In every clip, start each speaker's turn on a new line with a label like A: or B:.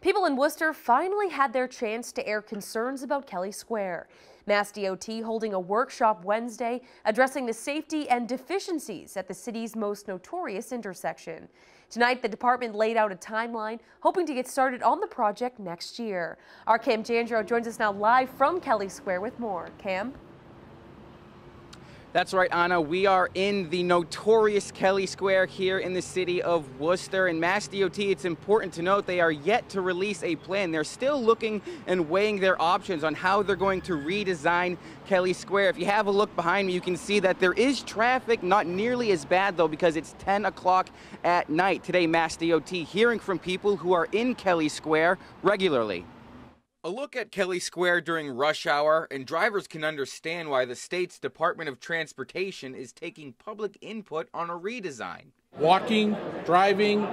A: People in Worcester finally had their chance to air concerns about Kelley Square. Mass DOT holding a workshop Wednesday addressing the safety and deficiencies at the city's most notorious intersection. Tonight, the department laid out a timeline, hoping to get started on the project next year. Our Cam Jandrow joins us now live from Kelley Square with more. Cam?
B: That's right, Anna. We are in the notorious Kelley Square here in the city of Worcester. And Mass DOT, it's important to note they are yet to release a plan. They're still looking and weighing their options on how they're going to redesign Kelley Square. If you have a look behind me, you can see that there is traffic, not nearly as bad though, because it's 10 o'clock at night. Today, Mass DOT hearing from people who are in Kelley Square regularly. A look at Kelley Square during rush hour, and drivers can understand why the state's Department of Transportation is taking public input on a redesign.
C: Walking, driving,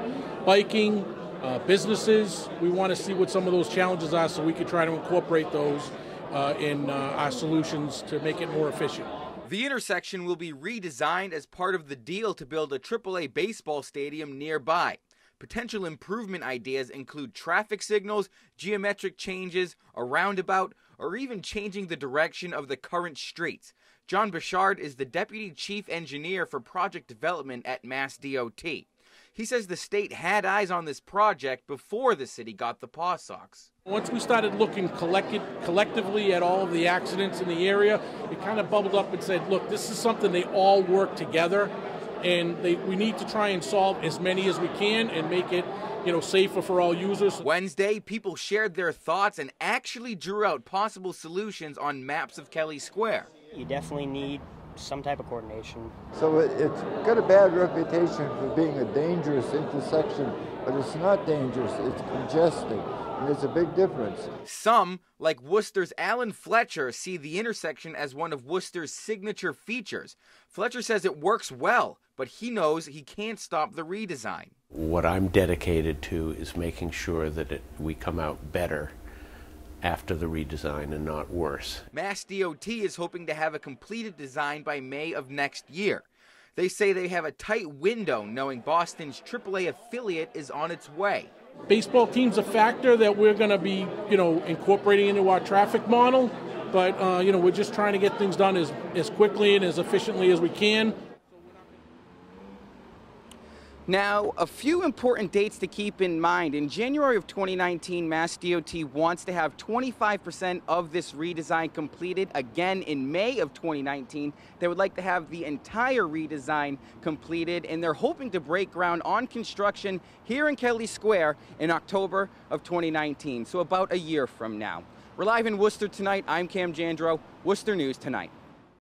C: biking, uh, businesses, we want to see what some of those challenges are so we can try to incorporate those uh, in uh, our solutions to make it more efficient.
B: The intersection will be redesigned as part of the deal to build a AAA baseball stadium nearby. Potential improvement ideas include traffic signals, geometric changes, a roundabout, or even changing the direction of the current streets. John Bouchard is the Deputy Chief Engineer for Project Development at Mass DOT. He says the state had eyes on this project before the city got the PawSox.
C: Once we started looking collected, collectively at all of the accidents in the area, it kind of bubbled up and said, look, this is something they all work together and they, we need to try and solve as many as we can and make it you know safer for all users.
B: Wednesday, people shared their thoughts and actually drew out possible solutions on maps of Kelley Square.
D: You definitely need some type of coordination.
E: So it's got a bad reputation for being a dangerous intersection, but it's not dangerous, it's congested. And there's a big difference.
B: Some, like Worcester's Alan Fletcher, see the intersection as one of Worcester's signature features. Fletcher says it works well, but he knows he can't stop the redesign.
F: What I'm dedicated to is making sure that it, we come out better after the redesign and not worse.
B: Mass DOT is hoping to have a completed design by May of next year. They say they have a tight window knowing Boston's AAA affiliate is on its way.
C: Baseball team's a factor that we're going to be, you know, incorporating into our traffic model, but uh, you know, we're just trying to get things done as as quickly and as efficiently as we can.
B: Now, a few important dates to keep in mind. In January of 2019, Mass DOT wants to have 25% of this redesign completed. Again, in May of 2019, they would like to have the entire redesign completed, and they're hoping to break ground on construction here in Kelley Square in October of 2019, so about a year from now. We're live in Worcester tonight. I'm Cam Jandrow, Worcester News Tonight.